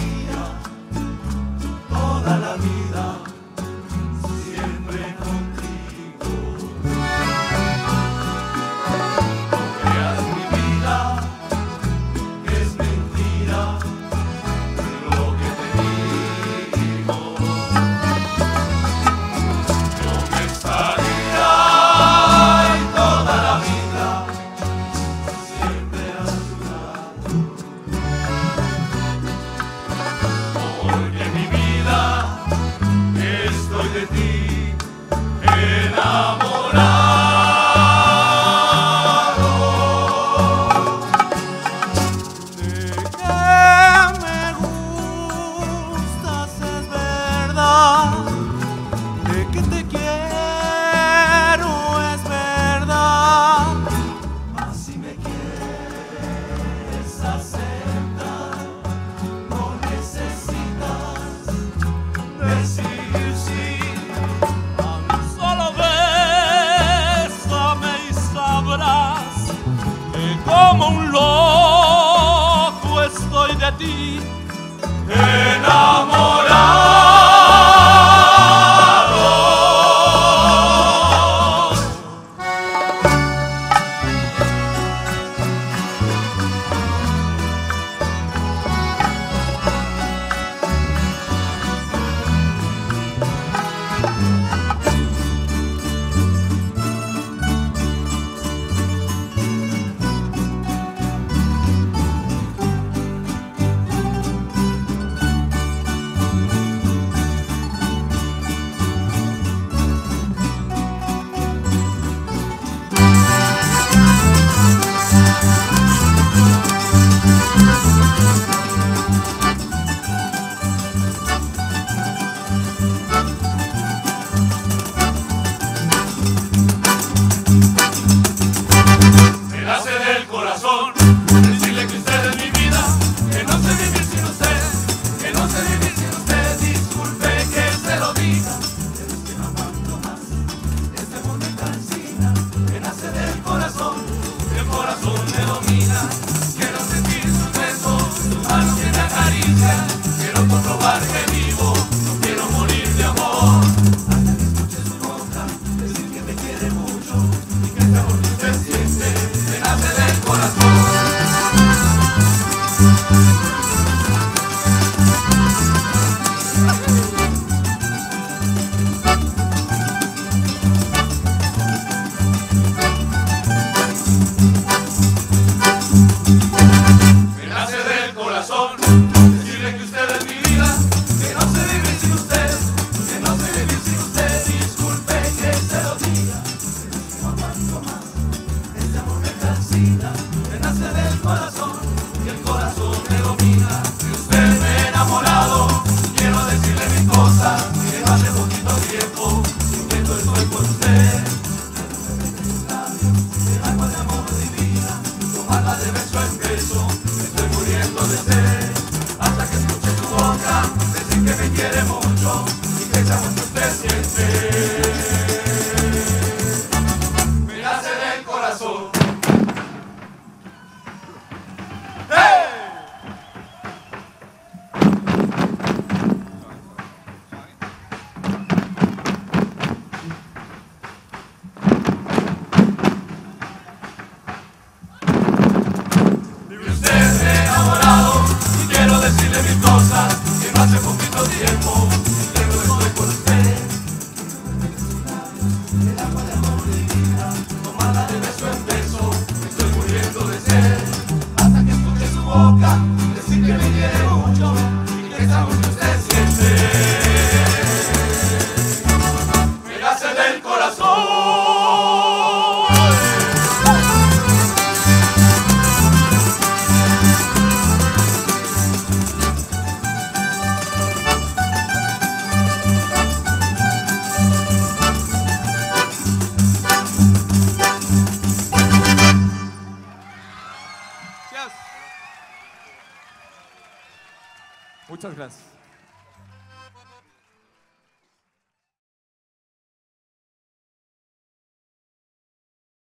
vida. como un loco estoy de ti, enamorado. Barca. usted siente. que me quiere mucho. Muchas gracias.